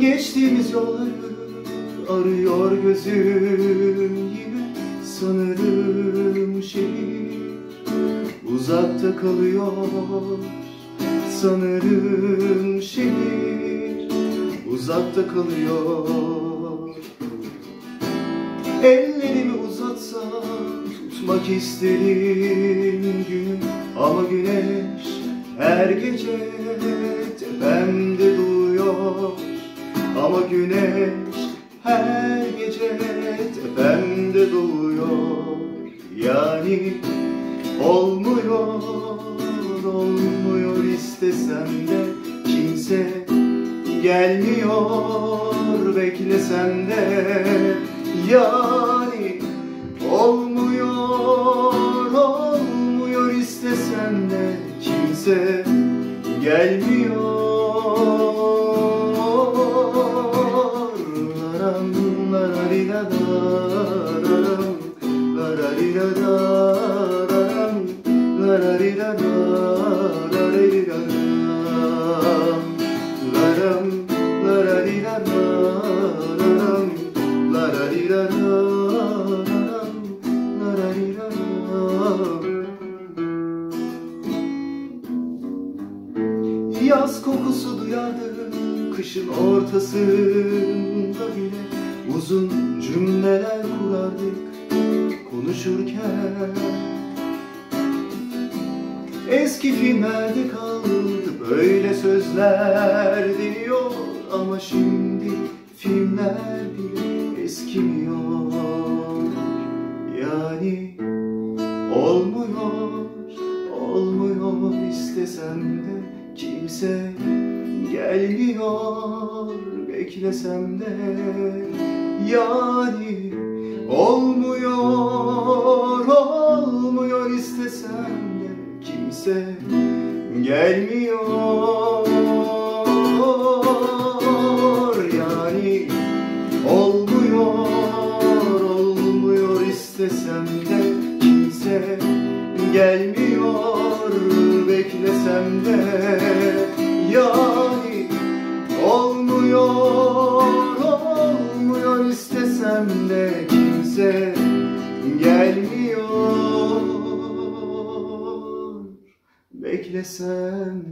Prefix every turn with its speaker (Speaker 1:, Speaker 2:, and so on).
Speaker 1: Geçtiğimiz yolları arıyor gözüm yine sanırım şehir uzakta kalıyor sanırım uzakta kalıyor. Ellerimi uzatsam tutmak isterim gün ama güneş her gece tepemde duruyor. Ama güneş her gece tepemde doğuyor Yani olmuyor, olmuyor istesem de Kimse gelmiyor beklesem de Yani olmuyor, olmuyor istesem de Kimse gelmiyor Yaz kokusu duyardım kışın ortasında bile. Uzun cümleler kurardık konuşurken. Eski filmlerde kaldı böyle sözler deniyor Ama şimdi filmler bile eskimiyor. Yani olmuyor, olmuyor istesem de Kimse gelmiyor beklesem de. Yani olmuyor, olmuyor istesem de Kimse gelmiyor olmuyor, olmuyor istesem de Kimse. Gelmiyor beklesem de. Yani olmuyor, olmuyor istesem de kimse. Gelmiyor beklesem